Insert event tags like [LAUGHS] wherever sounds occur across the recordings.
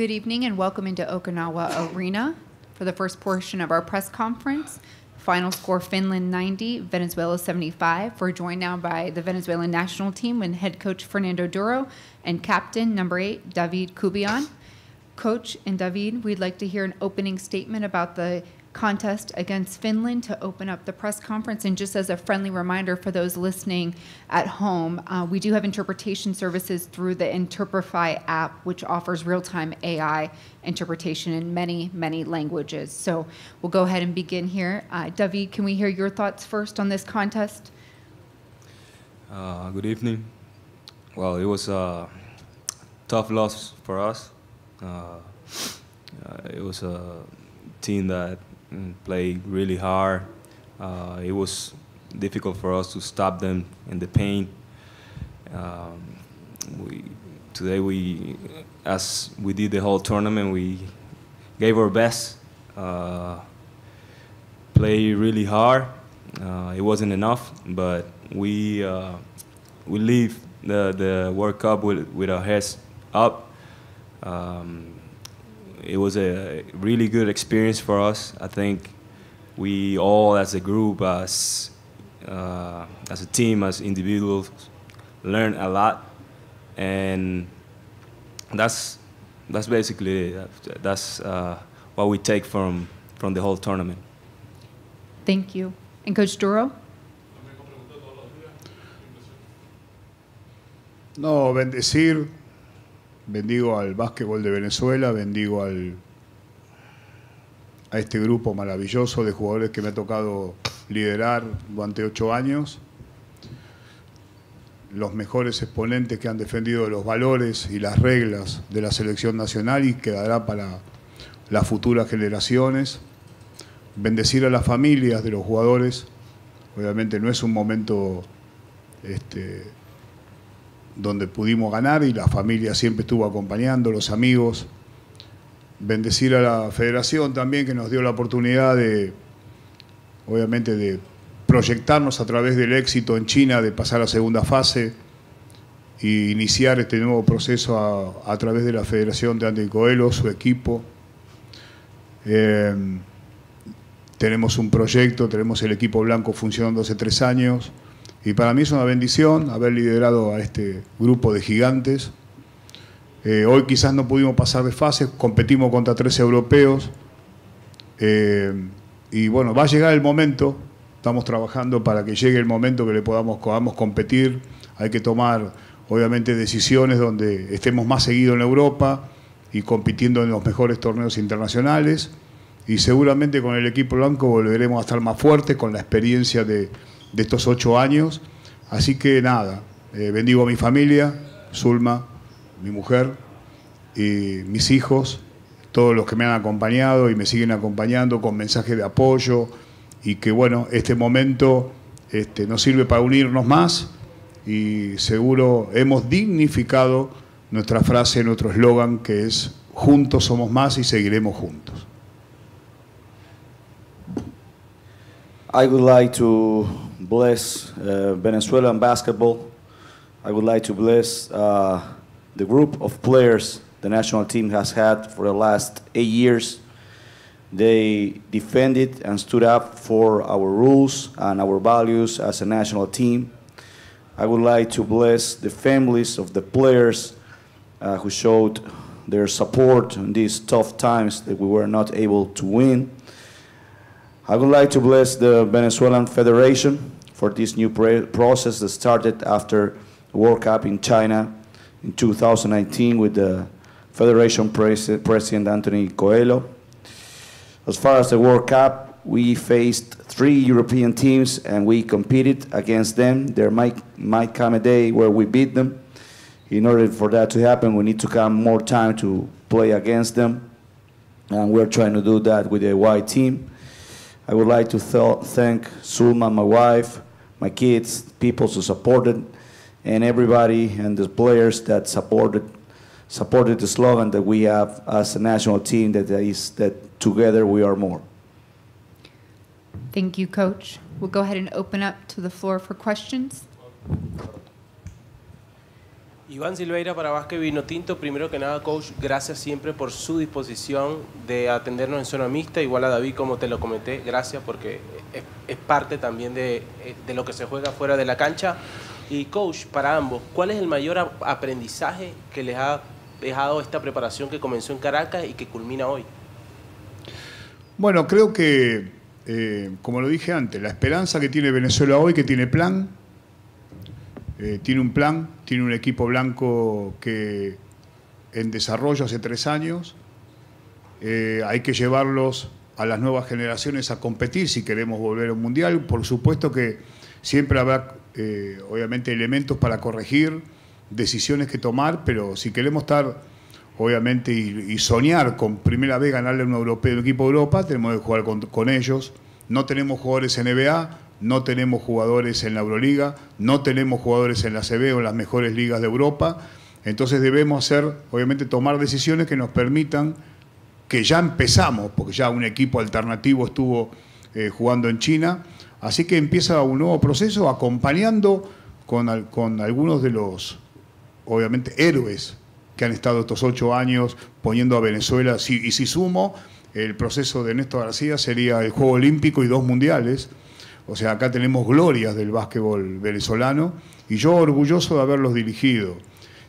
Good evening and welcome into Okinawa Arena for the first portion of our press conference. Final score Finland 90, Venezuela 75. We're joined now by the Venezuelan national team and head coach Fernando Duro and captain number eight, David Kubian. Coach and David, we'd like to hear an opening statement about the contest against Finland to open up the press conference. And just as a friendly reminder for those listening at home, uh, we do have interpretation services through the Interprefy app, which offers real time AI interpretation in many, many languages. So we'll go ahead and begin here. Uh, David, can we hear your thoughts first on this contest? Uh, good evening. Well, it was a tough loss for us. Uh, uh, it was a team that mm, played really hard. Uh, it was difficult for us to stop them in the paint. Um, we, today, we, as we did the whole tournament, we gave our best. Uh, play really hard. Uh, it wasn't enough, but we uh, we leave the the World Cup with with our heads up. Um, it was a really good experience for us. I think we all, as a group, as uh, as a team, as individuals, learned a lot, and that's that's basically it. that's uh, what we take from from the whole tournament. Thank you. And Coach Duro? No, bendecir, bendigo al básquetbol de Venezuela, bendigo al, a este grupo maravilloso de jugadores que me ha tocado liderar durante ocho años, los mejores exponentes que han defendido los valores y las reglas de la selección nacional y quedará para las futuras generaciones. Bendecir a las familias de los jugadores, obviamente no es un momento este, donde pudimos ganar y la familia siempre estuvo acompañando, los amigos. Bendecir a la federación también que nos dio la oportunidad de, obviamente, de proyectarnos a través del éxito en China, de pasar a segunda fase e iniciar este nuevo proceso a, través de la Federación de Anticoelo, su equipo. Eh, tenemos un proyecto, tenemos el equipo blanco funcionando hace tres años. Y para mí es una bendición haber liderado a este grupo de gigantes. Eh, hoy quizás no pudimos pasar de fase, competimos contra tres europeos. Eh, y bueno, va a llegar el momento, estamos trabajando para que llegue el momento que le podamos, podamos competir. Hay que tomar, obviamente, decisiones donde estemos más seguidos en Europa y compitiendo en los mejores torneos internacionales. Y seguramente con el equipo blanco volveremos a estar más fuertes con la experiencia de, de estos ocho años. Así que nada, eh, bendigo a mi familia, Zulma, mi mujer, y mis hijos, todos los que me han acompañado y me siguen acompañando con mensajes de apoyo y que bueno, este momento este, nos sirve para unirnos más y seguro hemos dignificado nuestra frase, nuestro eslogan que es juntos somos más y seguiremos juntos. I would like to bless uh, Venezuelan basketball. I would like to bless uh, the group of players the national team has had for the last eight years. They defended and stood up for our rules and our values as a national team. I would like to bless the families of the players uh, who showed their support in these tough times that we were not able to win. I would like to bless the Venezuelan Federation for this new process that started after the World Cup in China in 2019 with the Federation pres President Anthony Coelho. As far as the World Cup, we faced three European teams and we competed against them. There might, might come a day where we beat them. In order for that to happen, we need to come more time to play against them. And we're trying to do that with a white team. I would like to th thank Sulma, my wife, my kids, people who supported, and everybody and the players that supported supported the slogan that we have as a national team that is that together we are more. Thank you, Coach. We'll go ahead and open up to the floor for questions. Iván Silveira para Vázquez Vino Tinto. Primero que nada, coach, gracias siempre por su disposición de atendernos en zona mixta. Igual a David, como te lo comenté, gracias porque es, parte también de, de, lo que se juega fuera de la cancha. Y coach, para ambos, ¿cuál es el mayor aprendizaje que les ha dejado esta preparación que comenzó en Caracas y que culmina hoy? Bueno, creo que, eh, como lo dije antes, la esperanza que tiene Venezuela hoy, que tiene plan, eh, tiene un plan, tiene un equipo blanco que en desarrollo hace tres años. Eh, hay que llevarlos a las nuevas generaciones a competir si queremos volver a un mundial. Por supuesto que siempre habrá, eh, obviamente, elementos para corregir, decisiones que tomar, pero si queremos estar, obviamente, y, soñar con primera vez ganarle a un, europeo, un equipo de Europa, tenemos que jugar con, con ellos. No tenemos jugadores NBA, no tenemos jugadores en la Euroliga, no tenemos jugadores en la CB o en las mejores ligas de Europa. Entonces debemos hacer, obviamente, tomar decisiones que nos permitan que ya empezamos, porque ya un equipo alternativo estuvo eh, jugando en China. Así que empieza un nuevo proceso acompañando con, algunos de los, obviamente, héroes que han estado estos ocho años poniendo a Venezuela. y si sumo, el proceso de Néstor García sería el Juego Olímpico y dos mundiales. O sea, acá tenemos glorias del básquetbol venezolano y yo orgulloso de haberlos dirigido.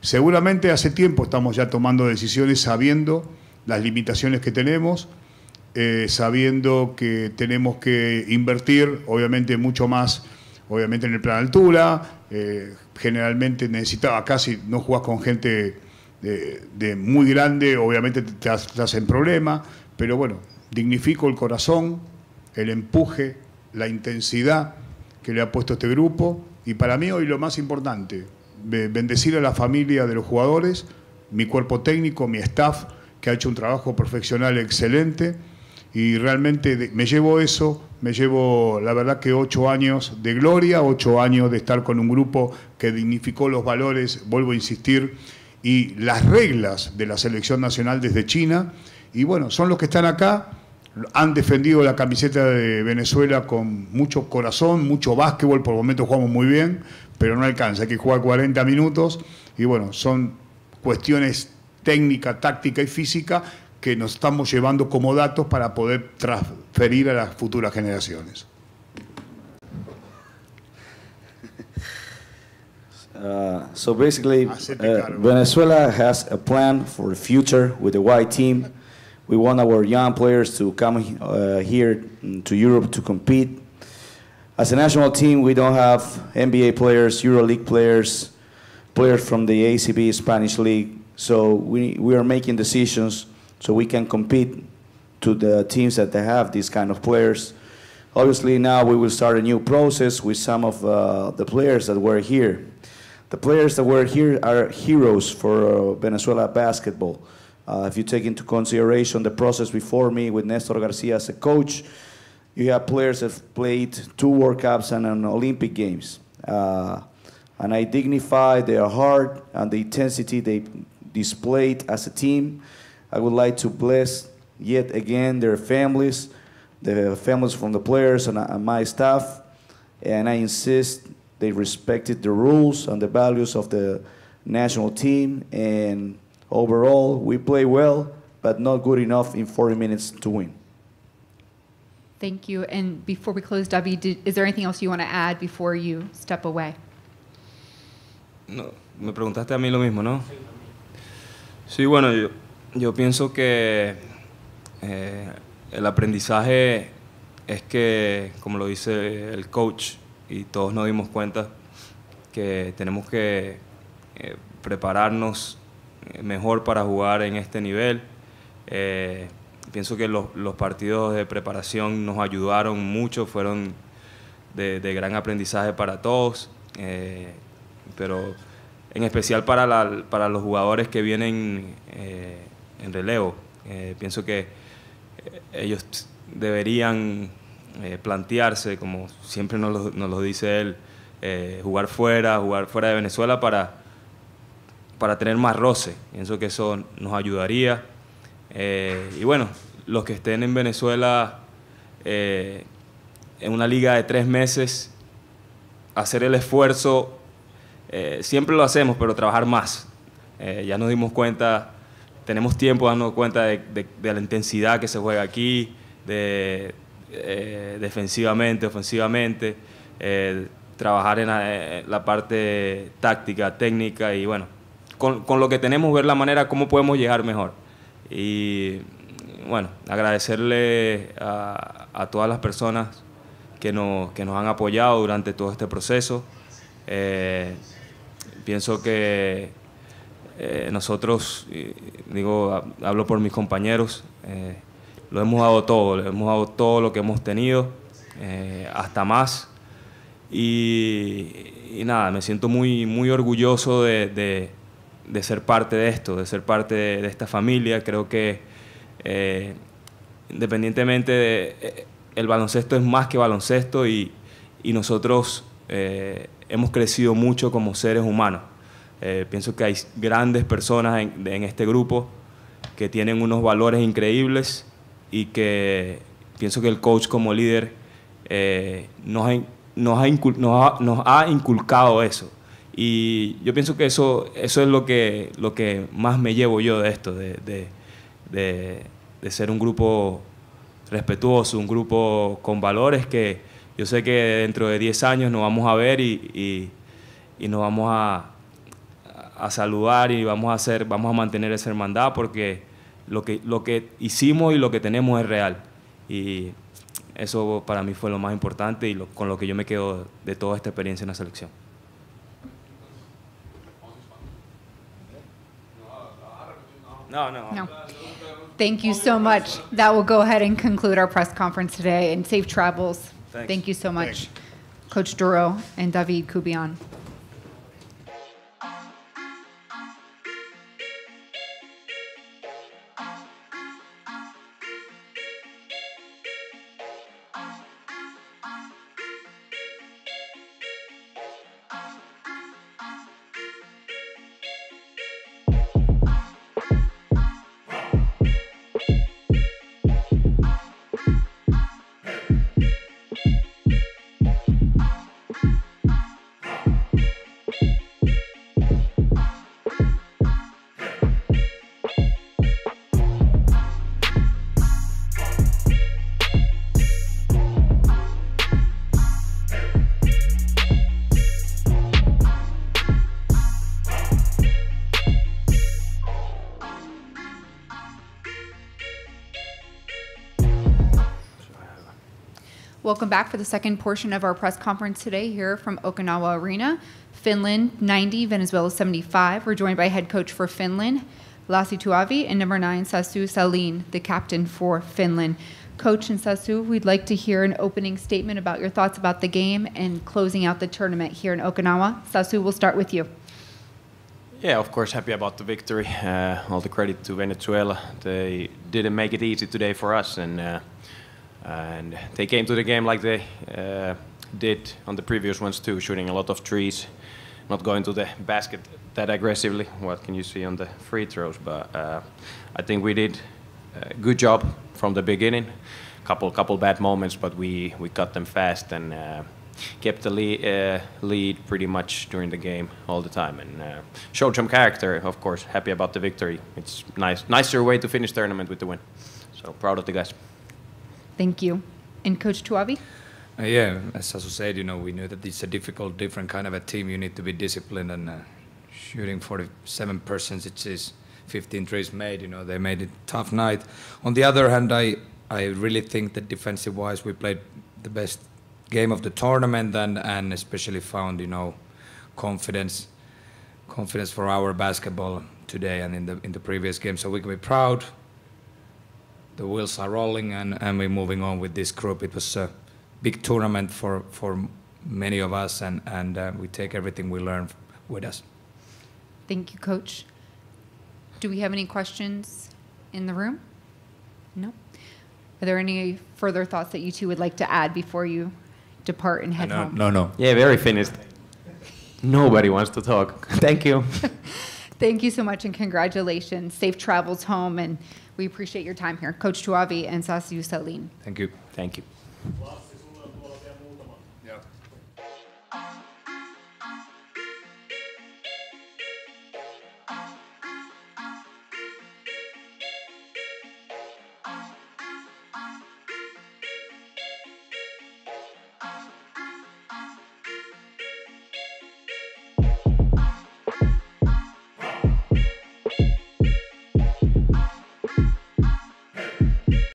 Seguramente hace tiempo estamos ya tomando decisiones sabiendo las limitaciones que tenemos, eh, sabiendo que tenemos que invertir, obviamente, mucho más, obviamente, en el plan altura. Eh, generalmente necesitaba casi, no jugás con gente de, muy grande, obviamente te, te hacen problema, pero bueno, dignifico el corazón, el empuje, la intensidad que le ha puesto este grupo y para mí hoy lo más importante, bendecir a la familia de los jugadores, mi cuerpo técnico, mi staff, que ha hecho un trabajo profesional excelente y realmente me llevo eso, me llevo la verdad que ocho años de gloria, ocho años de estar con un grupo que dignificó los valores, vuelvo a insistir, y las reglas de la selección nacional desde China. Y bueno, son los que están acá han defendido la camiseta de Venezuela con mucho corazón, mucho básquetbol, por momentos jugamos muy bien, pero no alcanza, hay que jugar 40 minutos y bueno, son cuestiones técnica, táctica y física que nos estamos llevando como datos para poder transferir a las futuras generaciones. Uh, so basically, uh, Venezuela has a plan for the future with the white team. We want our young players to come uh, here to Europe to compete. As a national team, we don't have NBA players, EuroLeague players, players from the ACB Spanish League. So we, we are making decisions so we can compete to the teams that they have these kind of players. Obviously, now we will start a new process with some of uh, the players that were here. The players that were here are heroes for uh, Venezuela basketball. Uh, if you take into consideration the process before me with Nestor Garcia as a coach, you have players that have played two World Cups and an Olympic Games. Uh, and I dignify their heart and the intensity they displayed as a team. I would like to bless yet again their families, the families from the players and, and my staff. And I insist they respected the rules and the values of the national team and Overall, we play well, but not good enough in 40 minutes to win. Thank you. And before we close, Debbie, did, is there anything else you want to add before you step away? No, me preguntaste a mí lo mismo, ¿no? Sí, bueno, yo, yo pienso que eh, el aprendizaje es que, como lo dice el coach, y todos nos dimos cuenta, que tenemos que eh, prepararnos mejor para jugar en este nivel. Eh, pienso que los, los, partidos de preparación nos ayudaron mucho, fueron de, gran aprendizaje para todos, eh, pero en especial para, la, para, los jugadores que vienen eh, en relevo. pienso que ellos deberían plantearse, como siempre nos lo dice él, jugar fuera, jugar fuera de Venezuela para para tener más roce. Pienso que eso nos ayudaría. Eh, y bueno, los que estén en Venezuela eh, en una liga de tres meses, hacer el esfuerzo eh, siempre lo hacemos, pero trabajar más. Ya nos dimos cuenta, tenemos tiempo dando cuenta de, la intensidad que se juega aquí, de, defensivamente, ofensivamente, trabajar en la parte táctica, técnica y bueno, con, con lo que tenemos ver la manera cómo podemos llegar mejor. Y bueno, agradecerle a, a todas las personas que nos, que nos han apoyado durante todo este proceso. Eh, pienso que eh, nosotros, digo, ha- hablo por mis compañeros, eh, lo hemos dado todo, le hemos dado todo lo que hemos tenido, hasta más. Y, nada, me siento muy, muy orgulloso de- de ser parte de esto, de ser parte de, esta familia. Creo que eh, independientemente de, eh, el baloncesto es más que baloncesto y, y nosotros eh, hemos crecido mucho como seres humanos. Pienso que hay grandes personas en, este grupo que tienen unos valores increíbles y que pienso que el coach como líder nos ha- nos ha inculcado eso. Y yo pienso que eso, eso es lo que, lo que más me llevo yo de esto, de, de- de- ser un grupo respetuoso, un grupo con valores que yo sé que dentro de 10 años nos vamos a ver y, y- y nos vamos a, a saludar y vamos a hacer, vamos a mantener esa hermandad porque lo que, lo que hicimos y lo que tenemos es real. Y eso para mí fue lo más importante y lo- con lo que yo me quedo de toda esta experiencia en la selección. No, no. No. Thank you so much. That will go ahead and conclude our press conference today, and safe travels. Thanks. Thank you so much, Coach Duro and David Kubian. Back for the second portion of our press conference today here from Okinawa Arena. Finland 90, Venezuela 75. We're joined by head coach for Finland, Lassi Tuavi, and number nine, Sasu Salin, the captain for Finland. Coach and Sasu, we'd like to hear an opening statement about your thoughts about the game and closing out the tournament here in Okinawa. Sasu, we'll start with you. Yeah, of course, happy about the victory. Uh, all the credit to Venezuela. They didn't make it easy today for us, and uh, and they came to the game like they uh, did on the previous ones too, shooting a lot of trees, not going to the basket that aggressively. What can you see on the free throws? But uh, I think we did a good job from the beginning. Couple couple bad moments, but we we cut them fast and. Uh, kept the lead, uh, lead pretty much during the game all the time and uh, showed some character. Of course, happy about the victory. It's nice, nicer way to finish tournament with the win. So proud of the guys. Thank you. And Coach Tuavi? Uh, yeah, as Sasu said, you know, we knew that it's a difficult, different kind of a team. You need to be disciplined and uh, shooting 47 percentages, 15 threes made. You know, they made it tough night. On the other hand, I I really think that defensive wise, we played the best game of the tournament and and especially found you know confidence confidence for our basketball today and in the in the previous game. So we can be proud. The wheels are rolling and, and we're moving on with this group. It was a big tournament for, for many of us and, and uh, we take everything we learn with us. Thank you, Coach. Do we have any questions in the room? No? Are there any further thoughts that you two would like to add before you depart and head no, home? no, no. Yeah, very finished. Nobody wants to talk. [LAUGHS] Thank you. [LAUGHS] Thank you so much and congratulations. Safe travels home, and we appreciate your time here. Coach Tuavi and Sasu Saline. Thank you. Thank you.